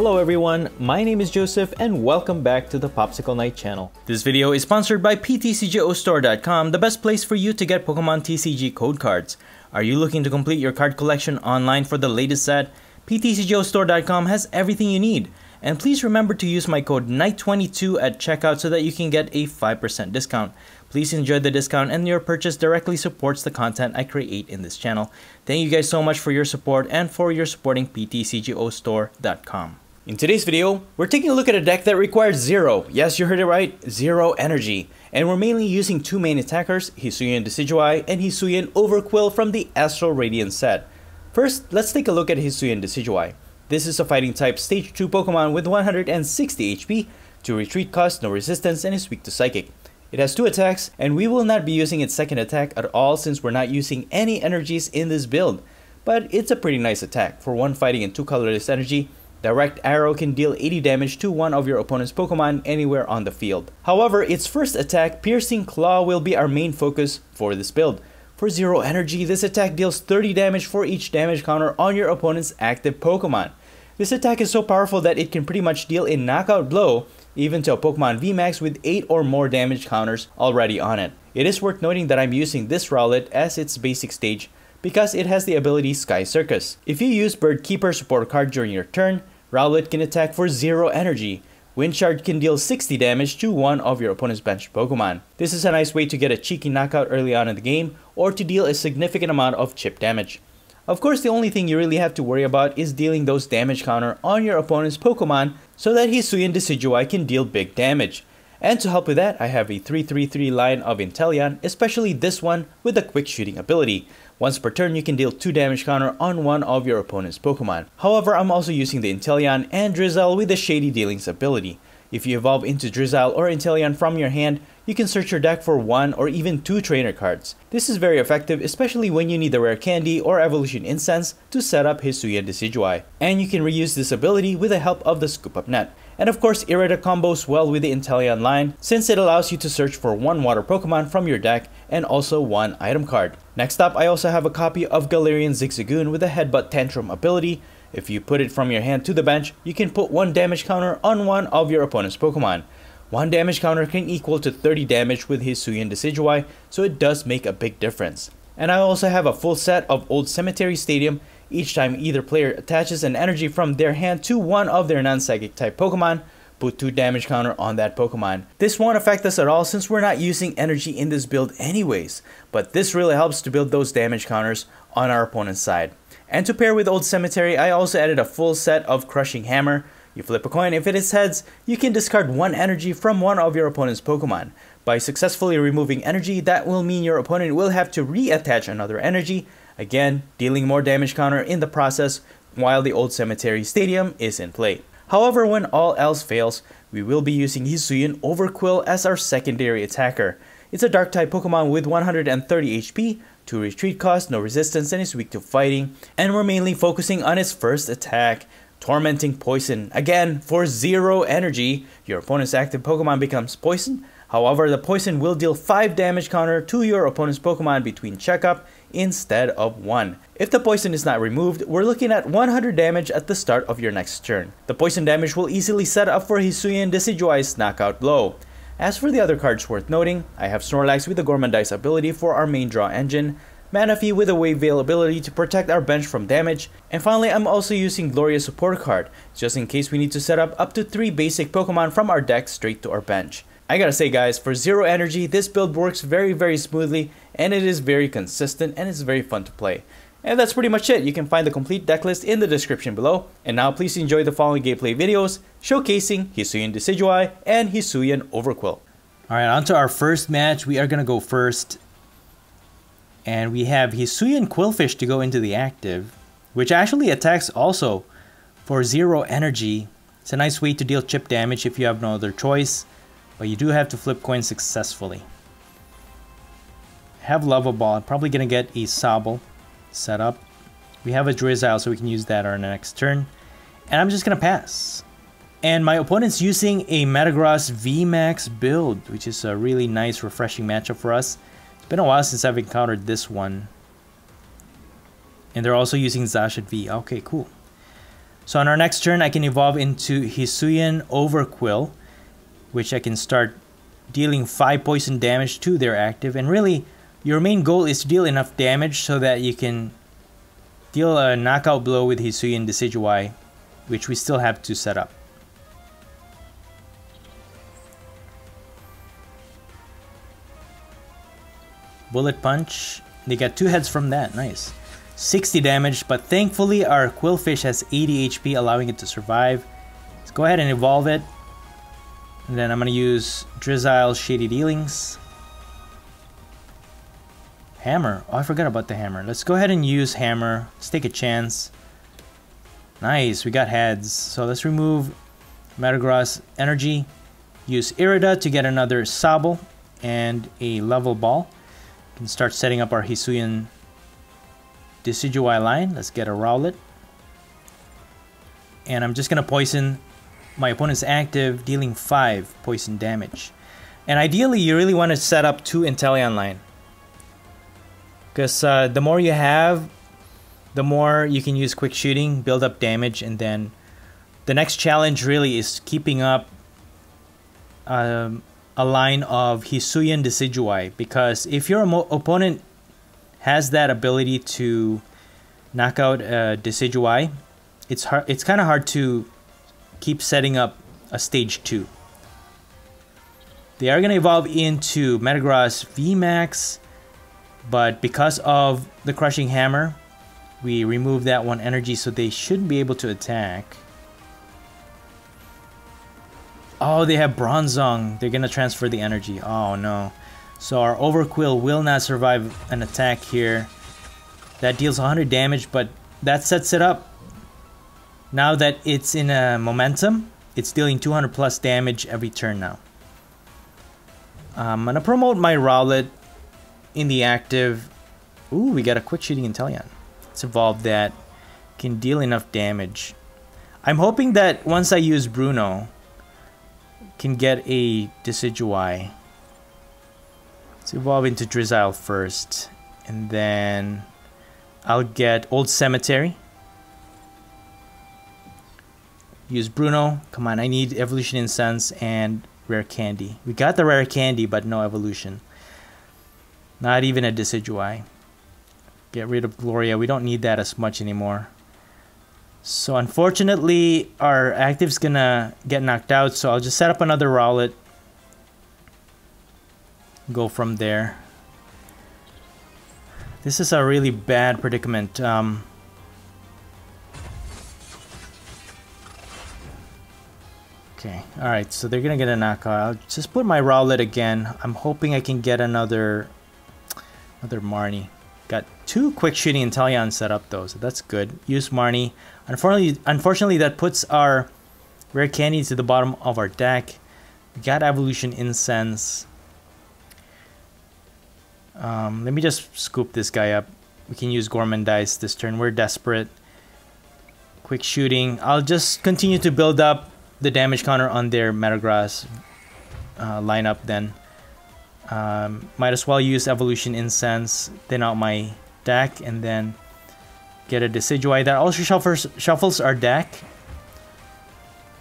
Hello everyone, my name is Joseph and welcome back to the Popsicle Knight channel. This video is sponsored by PTCGOstore.com, the best place for you to get Pokemon TCG code cards. Are you looking to complete your card collection online for the latest set? PTCGOstore.com has everything you need. And please remember to use my code KNIGHT22 at checkout so that you can get a 5% discount. Please enjoy the discount and your purchase directly supports the content I create in this channel. Thank you guys so much for your support and for your supporting PTCGOstore.com. In today's video, we're taking a look at a deck that requires zero, yes you heard it right, zero energy. And we're mainly using two main attackers, Hisuian Decidueye and Hisuian Overqwil from the Astral Radiance set. First, let's take a look at Hisuian Decidueye. This is a fighting type stage 2 Pokemon with 160 HP, 2 retreat cost, no resistance, and is weak to Psychic. It has two attacks, and we will not be using its second attack at all since we're not using any energies in this build. But it's a pretty nice attack. For one fighting and two colorless energy, Direct Arrow can deal 80 damage to one of your opponent's Pokemon anywhere on the field. However, its first attack, Piercing Claw, will be our main focus for this build. For zero energy, this attack deals 30 damage for each damage counter on your opponent's active Pokemon. This attack is so powerful that it can pretty much deal a knockout blow even to a Pokemon VMAX with 8 or more damage counters already on it. It is worth noting that I'm using this Rowlet as its basic stage because it has the ability Sky Circus. If you use Bird Keeper support card during your turn, Rowlet can attack for 0 energy. Windcharge can deal 60 damage to one of your opponent's bench Pokemon. This is a nice way to get a cheeky knockout early on in the game or to deal a significant amount of chip damage. Of course, the only thing you really have to worry about is dealing those damage counter on your opponent's Pokemon so that Hisuian Decidueye can deal big damage. And to help with that, I have a 333 line of Inteleon, especially this one with a quick shooting ability. Once per turn, you can deal 2 damage counter on one of your opponent's Pokemon. However, I'm also using the Inteleon and Drizzile with the Shady Dealings ability. If you evolve into Drizzile or Inteleon from your hand, you can search your deck for one or even two trainer cards. This is very effective especially when you need the rare candy or evolution incense to set up Hisuian Decidueye. And you can reuse this ability with the help of the scoop up net. And of course, Irida combos well with the Inteleon line since it allows you to search for one water Pokemon from your deck and also one item card. Next up, I also have a copy of Galarian Zigzagoon with the Headbutt Tantrum ability if you put it from your hand to the bench, you can put one damage counter on one of your opponent's Pokemon. One damage counter can equal to 30 damage with Hisuian Decidueye, so it does make a big difference. And I also have a full set of Old Cemetery Stadium. Each time either player attaches an energy from their hand to one of their non-psychic type Pokemon, put 2 damage counter on that Pokemon. This won't affect us at all since we're not using energy in this build anyways, but this really helps to build those damage counters on our opponent's side. And to pair with Old Cemetery, I also added a full set of Crushing Hammer. You flip a coin, if it is heads, you can discard one energy from one of your opponent's Pokemon. By successfully removing energy, that will mean your opponent will have to reattach another energy, again, dealing more damage counter in the process while the Old Cemetery Stadium is in play. However, when all else fails, we will be using Hisuian Overqwil as our secondary attacker. It's a dark type Pokemon with 130 HP, 2 retreat cost, no resistance, and is weak to fighting. And we're mainly focusing on its first attack, Tormenting Poison. Again, for 0 energy, your opponent's active Pokemon becomes poisoned. However, the poison will deal 5 damage counter to your opponent's Pokemon between checkup instead of 1. If the poison is not removed, we're looking at 100 damage at the start of your next turn. The poison damage will easily set up for Hisuian Decidueye's knockout blow. As for the other cards worth noting, I have Snorlax with the Gourmandize ability for our main draw engine, Manaphy with a Wave Veil ability to protect our bench from damage, and finally I'm also using Gloria support card, just in case we need to set up up to 3 basic Pokemon from our deck straight to our bench. I gotta say guys, for zero energy, this build works very very smoothly, and it is very consistent and it's very fun to play. And that's pretty much it. You can find the complete deck list in the description below. And now please enjoy the following gameplay videos showcasing Hisuian Decidueye and Hisuian Overqwil. Alright, on to our first match. We are going to go first. And we have Hisuian Qwilfish to go into the active, which actually attacks also for zero energy. It's a nice way to deal chip damage if you have no other choice, but you do have to flip coins successfully. Have Level Ball. I'm probably going to get a Sobble set up. We have a Drizzile, so we can use that on our next turn. And I'm just going to pass. And my opponent's using a Metagross VMAX build, which is a really nice, refreshing matchup for us. It's been a while since I've encountered this one. And they're also using Zacian V. Okay, cool. So on our next turn, I can evolve into Hisuian Overqwil, which I can start dealing 5 poison damage to their active. And really, your main goal is to deal enough damage so that you can deal a knockout blow with Hisui Hisuian Decidueye, which we still have to set up. Bullet Punch. They got two heads from that. Nice. 60 damage, but thankfully our Qwilfish has 80 HP, allowing it to survive. Let's go ahead and evolve it. And then I'm going to use Drizzile Shady Dealings. Hammer. Oh, I forgot about the hammer. Let's go ahead and use hammer. Let's take a chance. Nice, we got heads. So let's remove Metagross energy. Use Irida to get another Sobble and a level ball. Can start setting up our Hisuian Decidueye line. Let's get a Rowlet. And I'm just going to poison my opponent's active, dealing 5 poison damage. And ideally, you really want to set up two Inteleon line. Because uh, the more you have, the more you can use quick shooting, build up damage, and then the next challenge really is keeping up um, a line of Hisuian Decidueye. Because if your opponent has that ability to knock out a Decidueye, it's hard. It's kind of hard to keep setting up a stage two. They are going to evolve into Metagross VMAX but because of the Crushing Hammer, we remove that one energy so they shouldn't be able to attack. Oh, they have Bronzong. They're gonna transfer the energy. Oh no. So our Overqwil will not survive an attack here. That deals 100 damage, but that sets it up. Now that it's in a momentum, it's dealing 200 plus damage every turn now. I'm gonna promote my Rowlet in the active. Ooh, we got a quick shooting Inteleon. Let's evolve that. Can deal enough damage. I'm hoping that once I use Bruno, can get a Decidueye. Let's evolve into Drizzile first. And then I'll get Old Cemetery. Use Bruno. Come on, I need Evolution Incense and Rare Candy. We got the Rare Candy, but no Evolution. Not even a Decidueye. Get rid of Gloria. We don't need that as much anymore. So unfortunately, our active's gonna get knocked out, so I'll just set up another Rowlet. Go from there. This is a really bad predicament. Um, okay, alright, so they're gonna get a knockout. I'll just put my Rowlet again. I'm hoping I can get another Another Marnie. Got two quick shooting Inteleon set up though, so that's good. Use Marnie. Unfortunately, unfortunately that puts our rare candy to the bottom of our deck. We got Evolution Incense. Um, let me just scoop this guy up. We can use Gourmandize this turn. We're desperate. Quick shooting. I'll just continue to build up the damage counter on their Metagross uh, lineup then. Um, might as well use Evolution Incense, thin out my deck, and then get a Decidueye that also shuffles, shuffles our deck.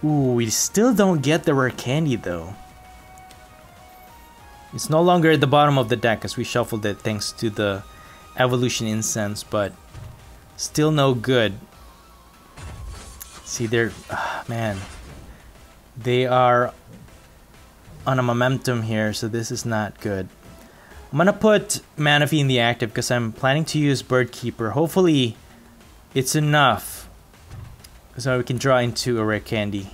Ooh, we still don't get the rare candy though. It's no longer at the bottom of the deck as we shuffled it thanks to the Evolution Incense, but still no good. See, they're... Uh, man. They are on a momentum here, so this is not good. I'm gonna put Manaphy in the active because I'm planning to use Bird Keeper. Hopefully, it's enough so we can draw into a rare candy.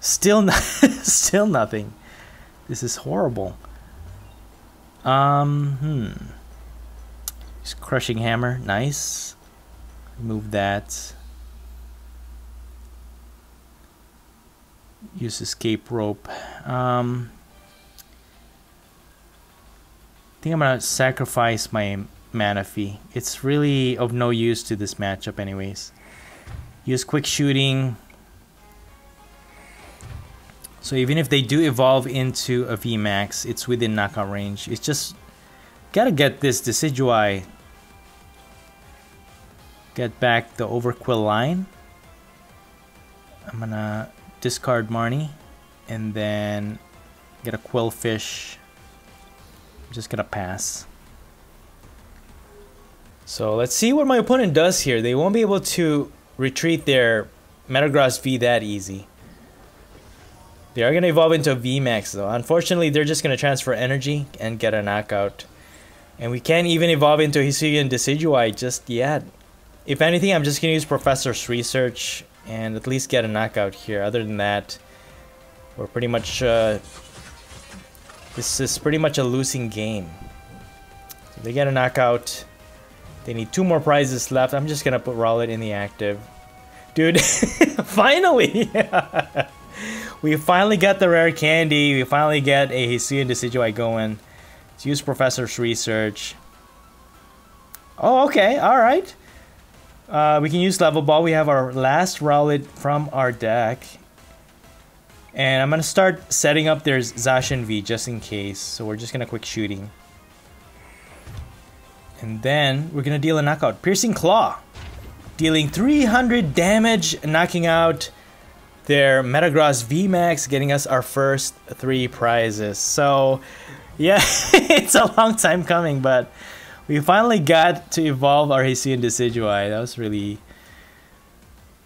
Still, still nothing. This is horrible. Um, hmm. Just crushing hammer, nice. Move that. Use escape rope. Um, I think I'm gonna sacrifice my Manaphy. It's really of no use to this matchup anyways. Use quick shooting. So even if they do evolve into a VMAX, it's within knockout range. It's just gotta get this Decidueye. get back the Overqwil line. I'm gonna discard Marnie and then get a Qwilfish. I'm just gonna pass. So let's see what my opponent does here. They won't be able to retreat their Metagross V that easy. They are going to evolve into a VMAX though. Unfortunately, they're just going to transfer energy and get a knockout. And we can't even evolve into Hisuian Decidueye just yet. If anything, I'm just going to use Professor's research and at least get a knockout here. Other than that, we're pretty much... Uh, this is pretty much a losing game. So they get a knockout. They need two more prizes left. I'm just gonna put Rowlet in the active. Dude, finally! we finally got the rare candy. We finally get a Hisuian Decidueye going. Let's use Professor's research. Oh, okay, alright. Uh, we can use Level Ball. We have our last Rowlet from our deck. And I'm going to start setting up their Zacian V just in case. So we're just going to quick shooting. And then we're going to deal a knockout. Piercing Claw. Dealing 300 damage, knocking out their Metagross VMAX, getting us our first three prizes. So, yeah, it's a long time coming, but we finally got to evolve our Hisuian Decidueye. That was really...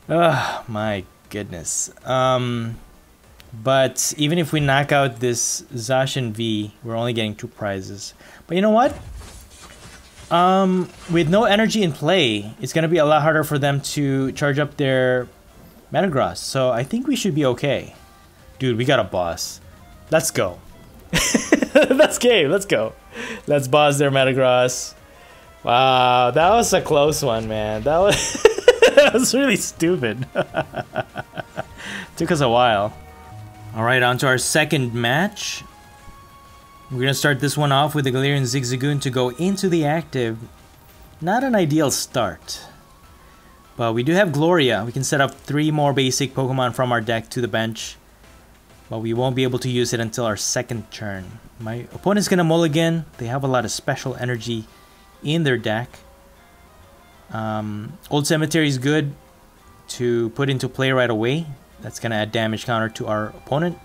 Oh, my goodness. Um, but even if we knock out this Zacian V, we're only getting two prizes. But you know what? Um, with no energy in play, it's going to be a lot harder for them to charge up their Metagross. So I think we should be okay. Dude, we got a boss. Let's go. Let's game. Let's go. Let's boss their Metagross. Wow, that was a close one, man. That was that was really stupid. Took us a while. All right, on to our second match. We're going to start this one off with the Galarian Zigzagoon to go into the active. Not an ideal start. But we do have Gloria. We can set up three more basic Pokemon from our deck to the bench. But we won't be able to use it until our second turn. My opponent's going to mulligan. They have a lot of special energy in their deck. Um, Old Cemetery is good to put into play right away. That's going to add damage counter to our opponent.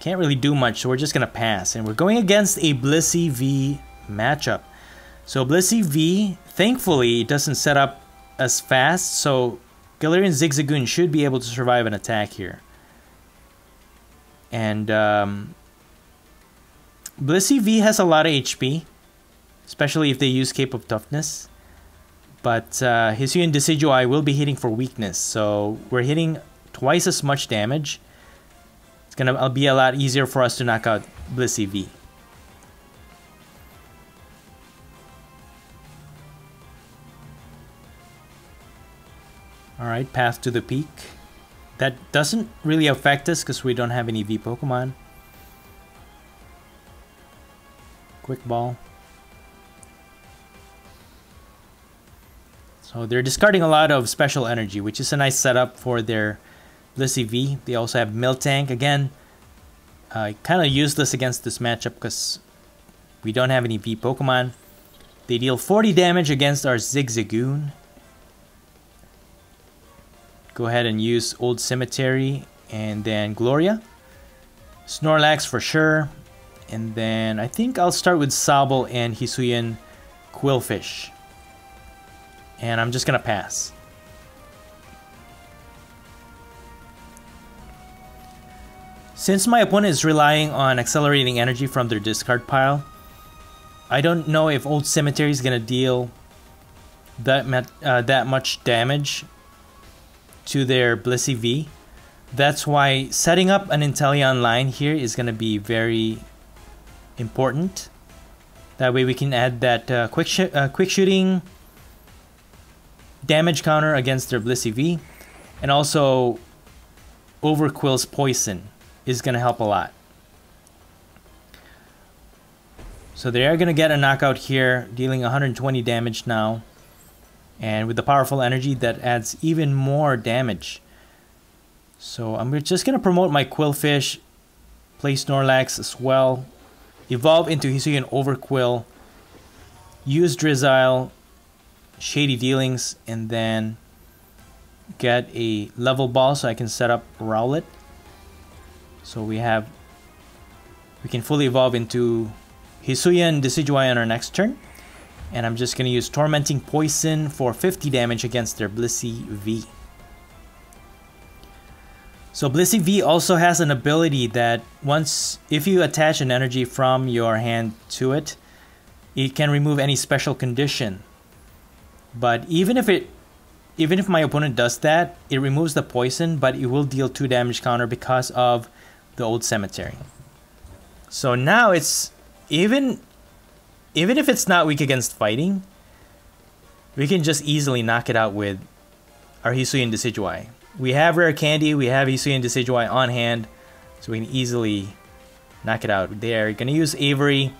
Can't really do much, so we're just going to pass. And we're going against a Blissey V matchup. So Blissey V, thankfully, doesn't set up as fast, so Galarian Zigzagoon should be able to survive an attack here. And um, Blissey V has a lot of HP, especially if they use Cape of Toughness. But uh, Hisuian Decidueye will be hitting for weakness, so we're hitting twice as much damage It's gonna be a lot easier for us to knock out Blissey V. Alright, Path to the Peak. That doesn't really affect us because we don't have any V Pokemon. Quick Ball. So they're discarding a lot of special energy, which is a nice setup for their Blissey V. They also have Miltank. Again, uh, kind of useless against this matchup because we don't have any V Pokemon. They deal 40 damage against our Zigzagoon. Go ahead and use Old Cemetery and then Gloria. Snorlax for sure. And then I think I'll start with Sobble and Hisuian Qwilfish. And I'm just going to pass. Since my opponent is relying on accelerating energy from their discard pile, I don't know if Old Cemetery is gonna deal that uh, that much damage to their Blissey V. That's why setting up an Inteleon line here is gonna be very important. That way we can add that uh, quick sh uh, quick shooting damage counter against their Blissey V, and also Overqwil's poison is going to help a lot. So they are going to get a knockout here, dealing 120 damage now. And with the powerful energy, that adds even more damage. So I'm just going to promote my Qwilfish, play Snorlax as well, evolve into Hisuian Overqwil. use Drizzile, Shady Dealings and then get a level ball so I can set up Rowlet. So we have, we can fully evolve into Hisuian Decidueye on our next turn. And I'm just going to use Tormenting Poison for 50 damage against their Blissey V. So Blissey V also has an ability that once, if you attach an energy from your hand to it, it can remove any special condition. But even if it even if my opponent does that, it removes the poison, but it will deal 2 damage counter because of the old cemetery. So now it's even even if it's not weak against fighting, we can just easily knock it out with our Hisuian Decidueye. We have Rare Candy, we have Hisuian Decidueye on hand, so we can easily knock it out there. Gonna use Avery,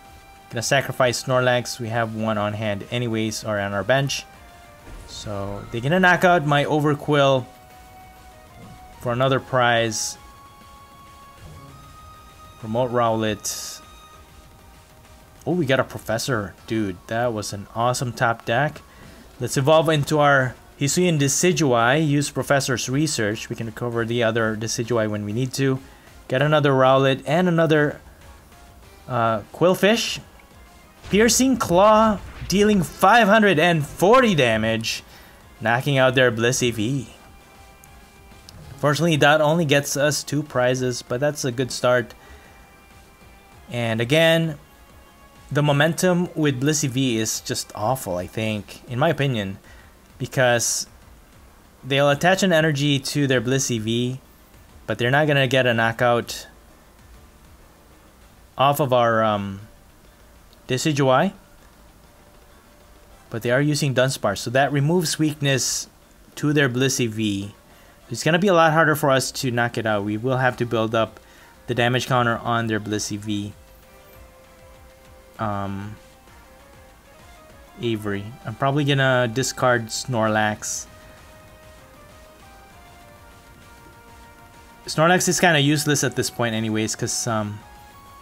gonna sacrifice Snorlax, we have one on hand anyways, or on our bench. So they're gonna knock out my Overqwil for another prize. Promote Rowlet. Oh, we got a Professor. Dude, that was an awesome top deck. Let's evolve into our Hisuian Decidueye. Use Professor's Research. We can recover the other Decidueye when we need to. Get another Rowlet and another uh, Qwilfish. Piercing Claw dealing 540 damage, knocking out their Blissey. Fortunately, that only gets us two prizes, but that's a good start. And again, the momentum with Blissey is just awful, I think, in my opinion, because they'll attach an energy to their Blissey V, but they're not going to get a knockout off of our um, Decidueye but they are using Dunsparce, so that removes weakness to their Blissey V. It's going to be a lot harder for us to knock it out. We will have to build up the damage counter on their Blissey V. Um, Avery. I'm probably to discard Snorlax. Snorlax is kind of useless at this point anyways because um,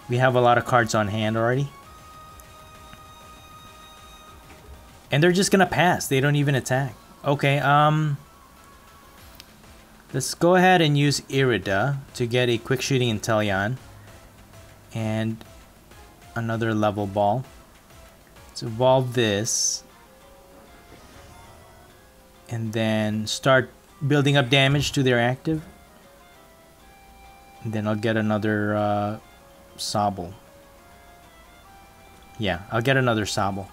we have a lot of cards on hand already. And they're just gonna pass. They don't even attack. Okay, um... Let's go ahead and use Irida to get a quick shooting Inteleon. And another level ball. Let's evolve this. And then start building up damage to their active. And then I'll get another uh, Sobble. Yeah, I'll get another Sobble.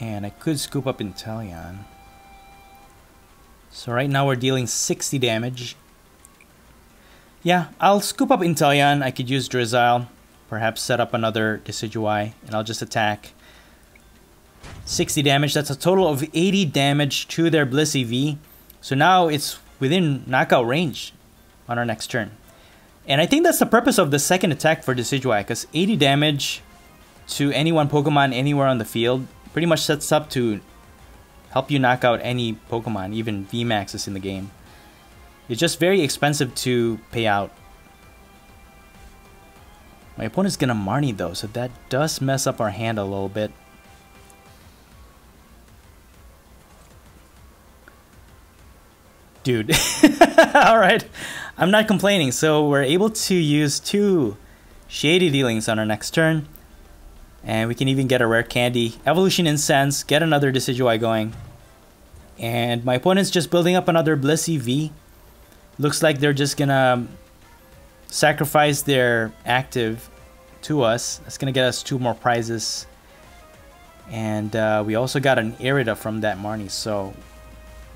And I could scoop up Inteleon. So right now we're dealing 60 damage. Yeah, I'll scoop up Inteleon. I could use Drizzile. Perhaps set up another Decidueye. And I'll just attack. 60 damage. That's a total of 80 damage to their Blissey V. So now it's within knockout range on our next turn. And I think that's the purpose of the second attack for Decidueye. Because 80 damage to any one Pokemon anywhere on the field pretty much sets up to help you knock out any Pokemon, even VMAXs in the game. It's just very expensive to pay out. My opponent's gonna Marnie though, so that does mess up our hand a little bit. Dude. Alright. I'm not complaining. So we're able to use two Shady Dealings on our next turn. And we can even get a rare candy. Evolution Incense, get another Decidueye going. And my opponent's just building up another Blissey V. Looks like they're just gonna sacrifice their active to us. That's gonna get us two more prizes. And uh, we also got an Irida from that Marnie. So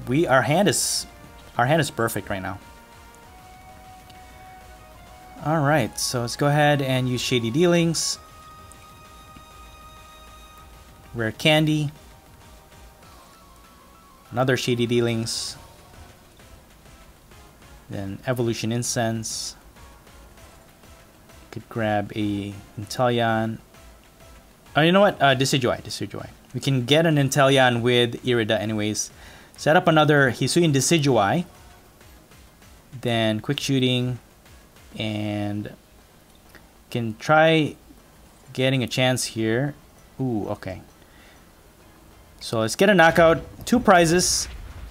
we our hand is our hand is perfect right now. Alright, so let's go ahead and use Shady Dealings. Rare Candy. Another Shady Dealings. Then Evolution Incense. Could grab a Inteleon. Oh, you know what? Uh, Decidueye, Decidueye. We can get an Inteleon with Irida anyways. Set up another Hisuian Decidueye. Then Quick Shooting. And can try getting a chance here. Ooh, okay. So let's get a knockout. Two prizes,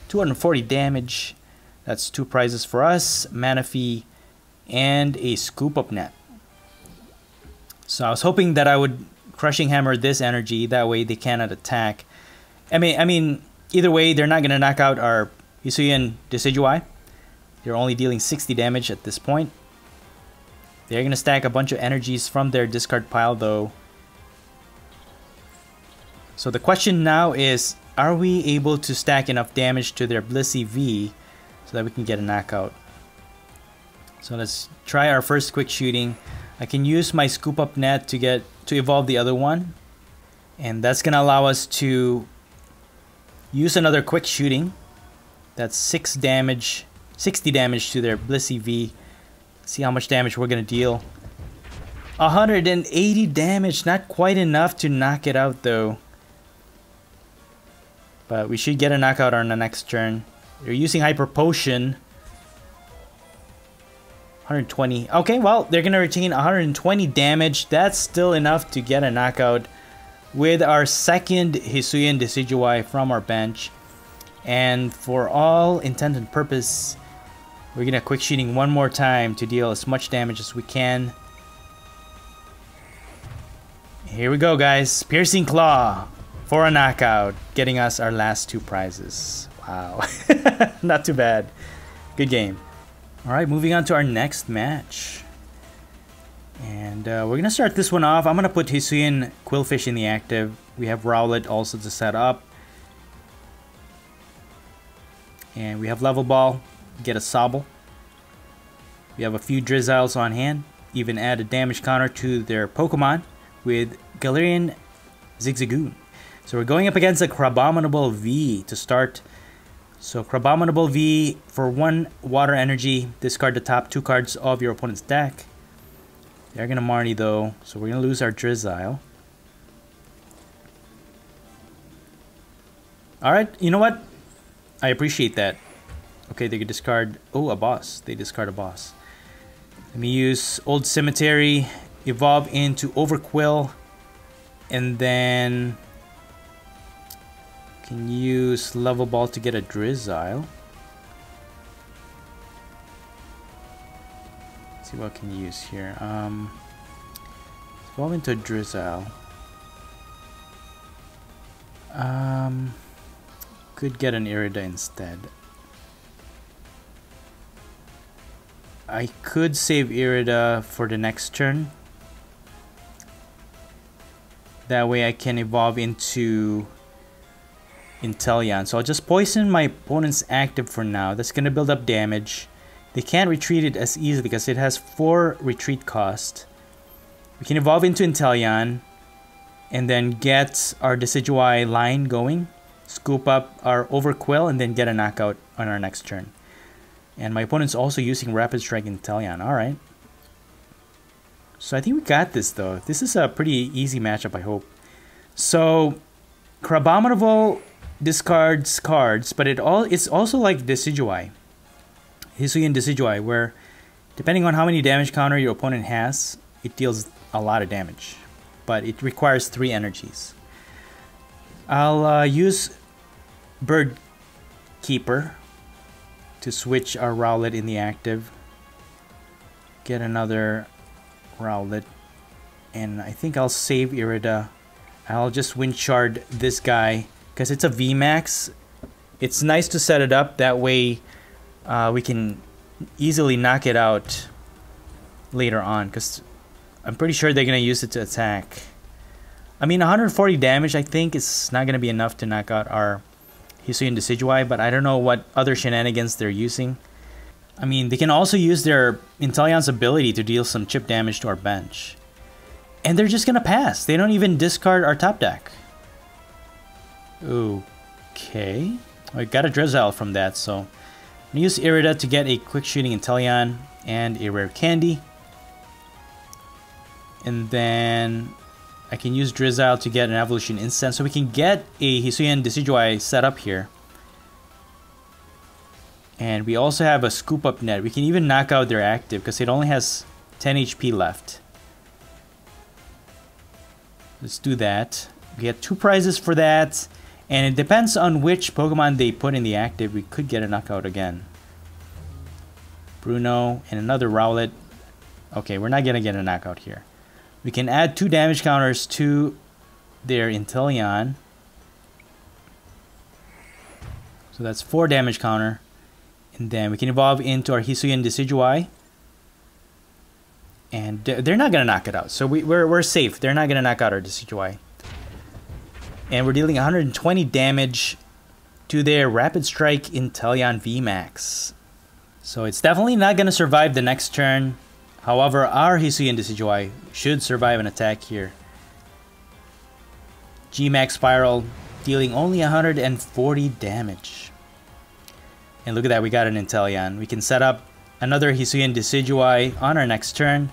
240 damage. That's two prizes for us, Manaphy, and a scoop up net. So I was hoping that I would crushing hammer this energy. That way they cannot attack. I mean, I mean, either way, they're not gonna knock out our Hisuian Decidueye. They're only dealing 60 damage at this point. They're gonna stack a bunch of energies from their discard pile, though. So the question now is, are we able to stack enough damage to their Blissey V so that we can get a knockout? So let's try our first quick shooting. I can use my scoop up net to get to evolve the other one. And that's gonna allow us to use another quick shooting. That's six damage, 60 damage to their Blissey V. See how much damage we're gonna deal. 180 damage, not quite enough to knock it out though. But we should get a knockout on the next turn. They're using Hyper Potion. 120. Okay, well, they're going to retain 120 damage. That's still enough to get a knockout with our second Hisuian Decidueye from our bench. And for all intent and purpose, we're going to quick shooting one more time to deal as much damage as we can. Here we go, guys. Piercing Claw for a knockout, getting us our last two prizes. Wow. Not too bad. Good game. Alright, moving on to our next match. And uh, we're going to start this one off. I'm going to put Hisuian Qwilfish in the active. We have Rowlet also to set up. And we have Level Ball, get a Sobble. We have a few Drizziles on hand. Even add a damage counter to their Pokemon with Galarian Zigzagoon. So we're going up against a Crabominable V to start so Crabominable V for one water energy, discard the top two cards of your opponent's deck. They're gonna Marnie though, so we're gonna lose our Drizzile. Alright, you know what? I appreciate that. Okay, they could discard oh a boss. They discard a boss. Let me use Old Cemetery, evolve into Overqwil, and then can use level ball to get a Drizzile. Let's see what I can use here. Um, evolve into a Drizzile. Um, could get an Irida instead. I could save Irida for the next turn. That way I can evolve into Inteleon. So I'll just poison my opponent's active for now. That's going to build up damage. They can't retreat it as easily because it has 4 retreat cost. We can evolve into Inteleon and then get our Decidueye line going. Scoop up our Overqwil and then get a knockout on our next turn. And my opponent's also using Rapid Strike Inteleon. Alright. So I think we got this though. This is a pretty easy matchup, I hope. So, Crabominable discards cards, but it all it's also like Decidueye. Hisuian Decidueye, where depending on how many damage counter your opponent has, it deals a lot of damage. But it requires three energies. I'll uh, use Bird Keeper to switch our Rowlet in the active. Get another Rowlet. And I think I'll save Irida. I'll just Wind Shard this guy because it's a VMAX. It's nice to set it up that way uh, we can easily knock it out later on because I'm pretty sure they're going to use it to attack. I mean, 140 damage, I think, is not going to be enough to knock out our Hisuian Decidueye, but I don't know what other shenanigans they're using. I mean, they can also use their Inteleon's ability to deal some chip damage to our bench. And they're just going to pass. They don't even discard our top deck. Okay. I got a Drizzile from that, so I'm use Irida to get a quick shooting Inteleon and a rare candy. And then I can use Drizzile to get an Evolution Incense, so we can get a Hisuian Decidueye set up here. And we also have a scoop up net. We can even knock out their active because it only has 10 HP left. Let's do that. We get two prizes for that. And it depends on which Pokemon they put in the active, we could get a knockout again. Bruno and another Rowlet. Okay, we're not going to get a knockout here. We can add two damage counters to their Inteleon. So that's four damage counter. And then we can evolve into our Hisuian Decidueye. And they're not going to knock it out. So we, we're, we're safe. They're not going to knock out our Decidueye. And we're dealing 120 damage to their Rapid Strike Inteleon VMAX. So it's definitely not going to survive the next turn. However, our Hisuian Decidueye should survive an attack here. G-Max Spiral dealing only 140 damage. And look at that, we got an Inteleon. We can set up another Hisuian Decidueye on our next turn.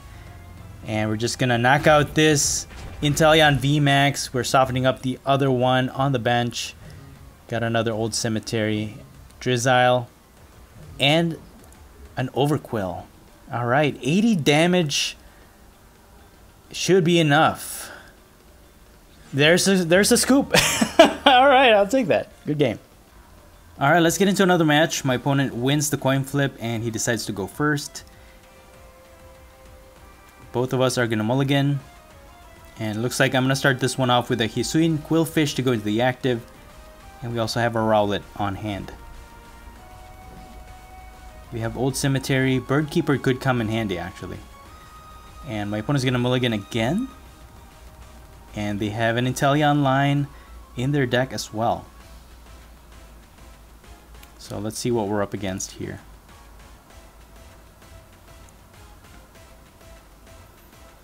And we're just gonna knock out this Inteleon VMAX. We're softening up the other one on the bench. Got another old cemetery. Drizzile. And an Overqwil. Alright, 80 damage should be enough. There's a, there's a scoop. Alright, I'll take that. Good game. Alright, let's get into another match. My opponent wins the coin flip and he decides to go first. Both of us are gonna mulligan. And looks like I'm gonna start this one off with a Hisuian Qwilfish to go into the active. And we also have a Rowlet on hand. We have Old Cemetery. Birdkeeper could come in handy actually. And my opponent's gonna mulligan again. And they have an Inteleon line in their deck as well. So let's see what we're up against here.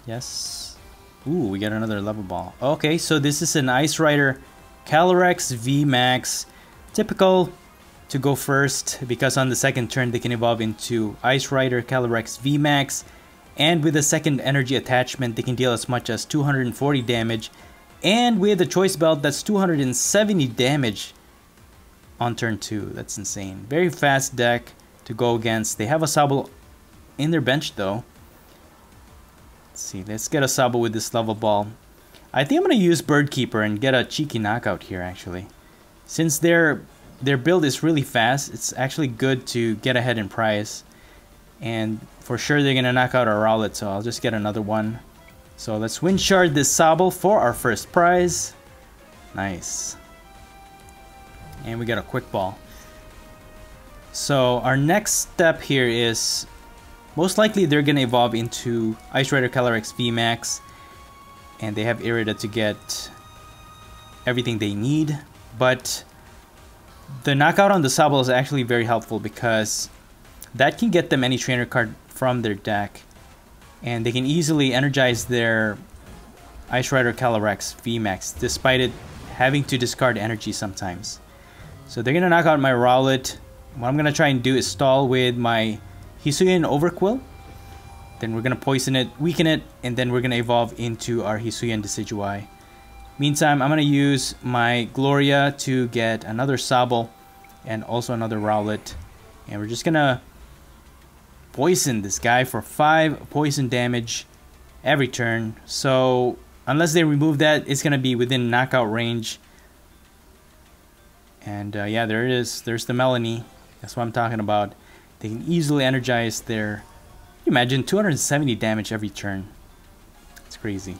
Yes. Ooh, we got another level ball. Okay, so this is an Ice Rider Calyrex VMAX. Typical to go first because on the second turn they can evolve into Ice Rider Calyrex VMAX. And with a second energy attachment, they can deal as much as 240 damage. And with the Choice Belt, that's 270 damage on turn 2. That's insane. Very fast deck to go against. They have a Sobble in their bench though. Let's see, let's get a Sobble with this level ball. I think I'm going to use Birdkeeper and get a cheeky knockout here actually. Since their their build is really fast, it's actually good to get ahead in price. And for sure they're going to knock out our Rowlet, so I'll just get another one. So let's wind shard this Sobble for our first prize. Nice. And we got a quick ball. So our next step here is most likely they're going to evolve into Ice Rider Calyrex VMAX. And they have Irida to get everything they need. But the knockout on the Sobble is actually very helpful because that can get them any trainer card from their deck. And they can easily energize their Ice Rider Calyrex VMAX despite it having to discard energy sometimes. So they're going to knock out my Rowlet. What I'm going to try and do is stall with my Hisuian Overqwil. Then we're going to poison it, weaken it, and then we're going to evolve into our Hisuian Decidueye. Meantime, I'm going to use my Gloria to get another Sobble and also another Rowlet. And we're just going to poison this guy for 5 poison damage every turn. So unless they remove that, it's going to be within knockout range. And uh, yeah, there it is. There's the Melony. That's what I'm talking about. They can easily energize their... imagine 270 damage every turn. It's crazy.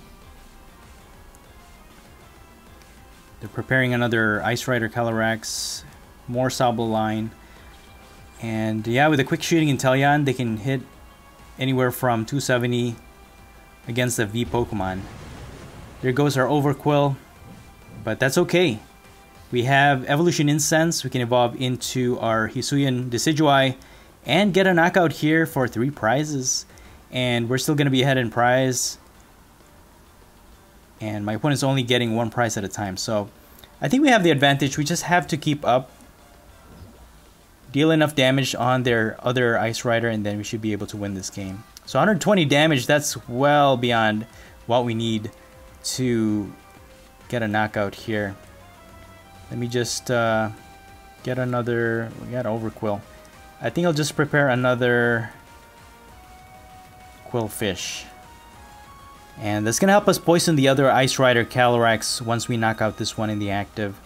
They're preparing another Ice Rider Calyrex, more line. And yeah, with a quick shooting Inteleon, they can hit anywhere from 270 against the V Pokemon. There goes our Overqwil, but that's okay. We have Evolution Incense, we can evolve into our Hisuian Decidueye, and get a knockout here for three prizes. And we're still going to be ahead in prize. And my opponent's only getting one prize at a time. So I think we have the advantage. We just have to keep up. Deal enough damage on their other Ice Rider and then we should be able to win this game. So 120 damage, that's well beyond what we need to get a knockout here. Let me just uh, get another, we got Overqwil. I think I'll just prepare another Qwilfish. And that's going to help us poison the other Ice Rider Calyrex once we knock out this one in the active.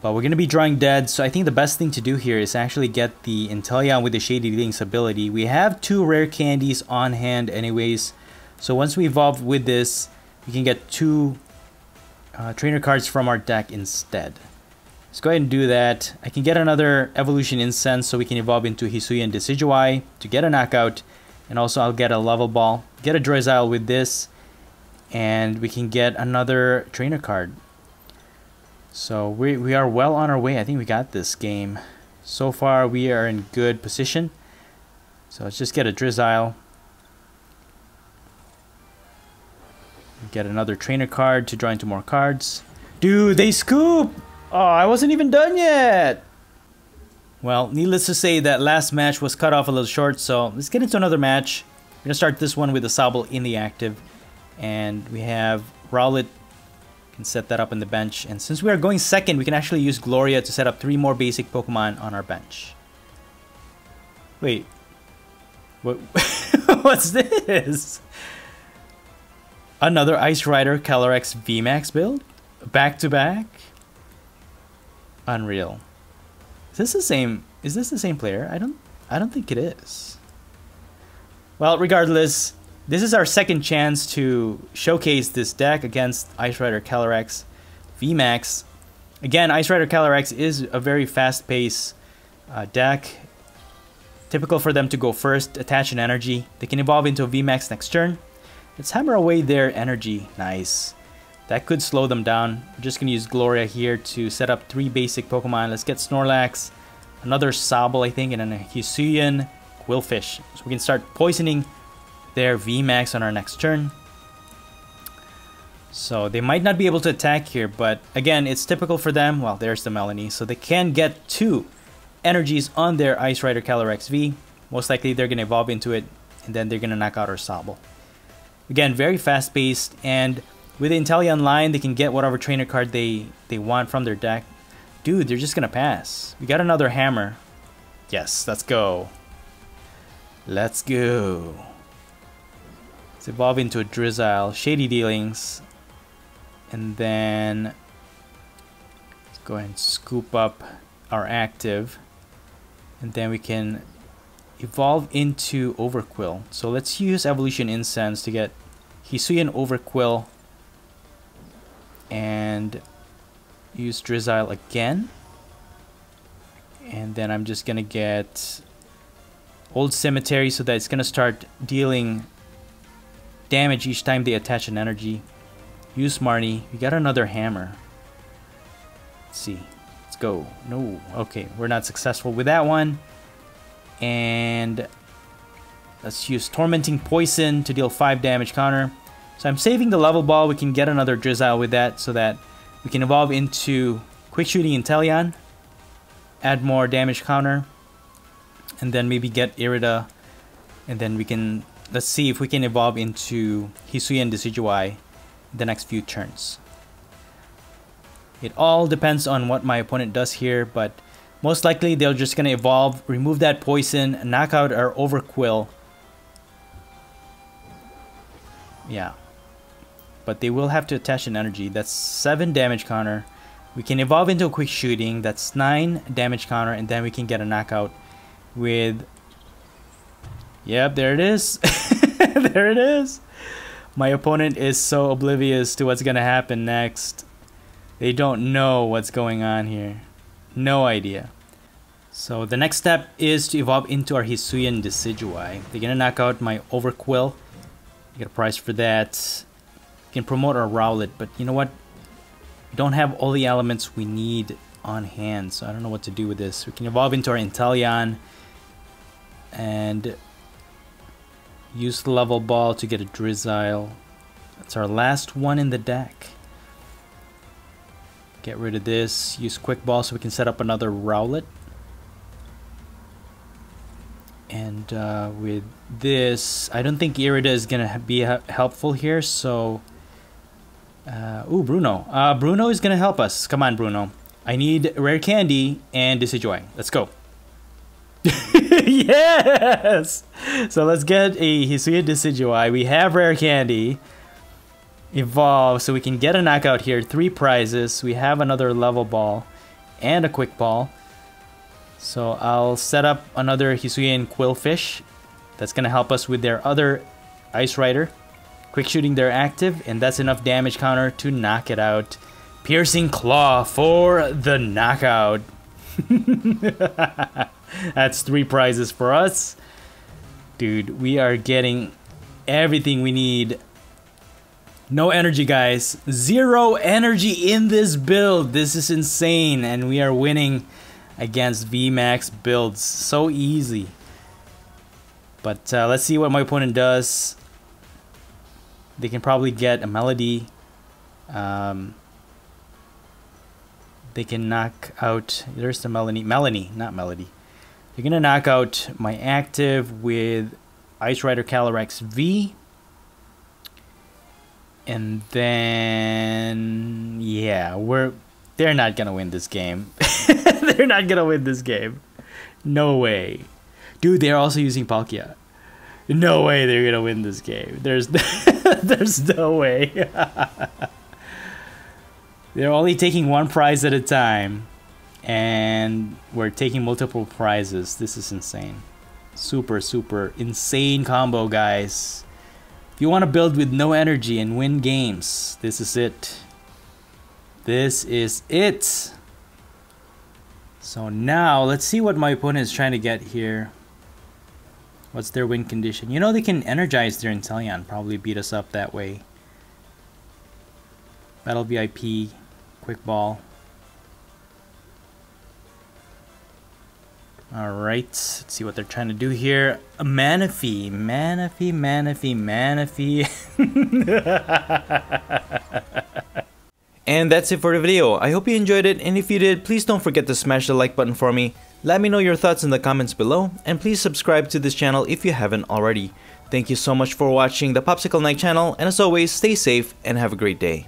But we're going to be drawing dead, so I think the best thing to do here is actually get the Inteleon with the Shady Dealings ability. We have two rare candies on hand anyways, so once we evolve with this, we can get two uh, trainer cards from our deck instead. Let's go ahead and do that. I can get another Evolution Incense so we can evolve into Hisuian Decidueye to get a knockout. And also I'll get a level ball, get a Drizzile with this, and we can get another trainer card. So we, we are well on our way. I think we got this game. So far we are in good position. So let's just get a Drizzile. Get another trainer card to draw into more cards. Dude, they scoop! Oh, I wasn't even done yet! Well, needless to say, that last match was cut off a little short, so let's get into another match. We're gonna start this one with the Sobble in the active. And we have Rowlet can set that up in the bench. And since we are going second, we can actually use Gloria to set up three more basic Pokemon on our bench. Wait. What? What's this? Another Ice Rider Calyrex VMAX build? Back to back? Unreal. Is this the same is this the same player? I don't I don't think it is. Well, regardless, this is our second chance to showcase this deck against Ice Rider Calyrex VMAX. Again, Ice Rider Calyrex is a very fast-paced uh, deck. Typical for them to go first, attach an energy. They can evolve into a VMAX next turn. Let's hammer away their energy. Nice. That could slow them down. We're just going to use Gloria here to set up three basic Pokemon. Let's get Snorlax, another Sobble, I think, and then a Hisuian Qwilfish. So we can start poisoning their VMAX on our next turn. So they might not be able to attack here, but again, it's typical for them. Well, there's the Melony. So they can get two energies on their Ice Rider Calyrex V. Most likely they're going to evolve into it, and then they're going to knock out our Sobble. Again, very fast-paced, and with the Inteleon line, they can get whatever trainer card they, they want from their deck. Dude, they're just gonna pass. We got another hammer. Yes, let's go. Let's go. Let's evolve into a Drizzile, Shady Dealings, and then let's go ahead and scoop up our active, and then we can evolve into Overqwil. So let's use Evolution Incense to get Hisuian Overqwil and use Drizzile again. And then I'm just gonna get Old Cemetery so that it's gonna start dealing damage each time they attach an energy. Use Marnie. We got another hammer. Let's see. Let's go. No. Okay, we're not successful with that one. And let's use Tormenting Poison to deal 5 damage counter. So I'm saving the level ball. We can get another Drizzile with that so that we can evolve into Quick Shooting Inteleon. Add more damage counter. And then maybe get Irida. And then we can... Let's see if we can evolve into Hisuian and Decidueye the next few turns. It all depends on what my opponent does here, but most likely they're just going to evolve, remove that poison, knock out our Overqwil. Yeah but they will have to attach an energy. That's 7 damage counter. We can evolve into a quick shooting. That's 9 damage counter. And then we can get a knockout with... Yep, there it is. there it is. My opponent is so oblivious to what's going to happen next. They don't know what's going on here. No idea. So the next step is to evolve into our Hisuian Decidueye. They're going to knock out my Overqwil. Get a price for that can promote our Rowlet, but you know what? We don't have all the elements we need on hand, so I don't know what to do with this. We can evolve into our Inteleon and use the level ball to get a Drizzile. That's our last one in the deck. Get rid of this, use Quick Ball so we can set up another Rowlet. And uh, with this, I don't think Irida is going to be helpful here, so uh, ooh, Bruno. Uh, Bruno is gonna help us. Come on, Bruno. I need rare candy and Decidueye. Let's go. yes! So let's get a Hisuian Decidueye. We have rare candy. Evolve, so we can get a knockout here. Three prizes. We have another level ball. and a quick ball. So I'll set up another Hisuian Qwilfish. That's gonna help us with their other Ice Rider. Quick shooting their active, and that's enough damage counter to knock it out. Piercing Claw for the knockout. That's three prizes for us. Dude, we are getting everything we need. No energy, guys. Zero energy in this build. This is insane. And we are winning against VMAX builds. So easy. But uh, let's see what my opponent does. They can probably get a Melody. Um, they can knock out... There's the Melony. Melony, not Melody. They're to knock out my active with Ice Rider Calyrex V. And then... Yeah, we're... They're not to win this game. they're not gonna win this game. No way. Dude, they're also using Palkia. No way they're gonna win this game. There's there's no way. they're only taking one prize at a time. And we're taking multiple prizes. This is insane. Super, super insane combo, guys. If you want to build with no energy and win games, this is it. This is it. So now, let's see what my opponent is trying to get here. What's their win condition? You know they can energize their Inteleon, probably beat us up that way. Battle VIP, quick ball. Alright, let's see what they're trying to do here. Manaphy, Manaphy, Manaphy, Manaphy. And that's it for the video. I hope you enjoyed it and if you did, please don't forget to smash the like button for me. Let me know your thoughts in the comments below and please subscribe to this channel if you haven't already. Thank you so much for watching the Popsicle Knight channel and as always, stay safe and have a great day.